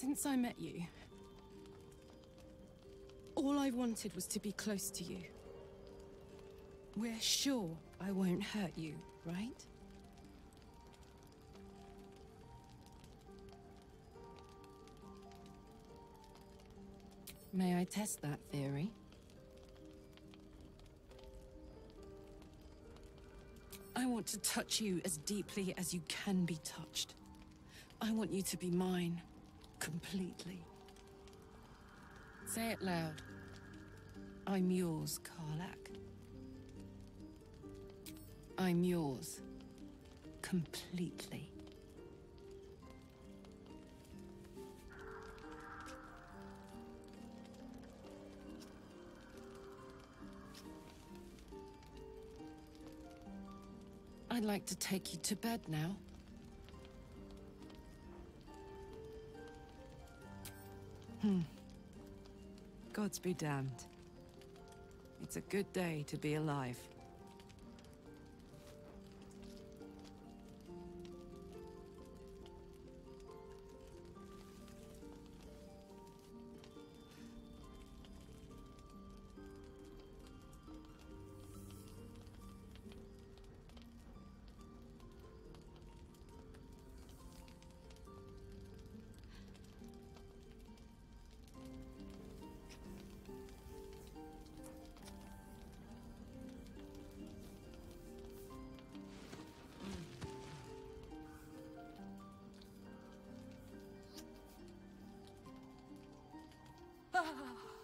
Since I met you, all I wanted was to be close to you. We're sure I won't hurt you, right? May I test that theory? I want to touch you as deeply as you can be touched. I want you to be mine, completely. Say it loud. I'm yours, Karlach. I'm yours, completely. I'd like to take you to bed now. Hmm. Gods be damned. It's a good day to be alive. Oh.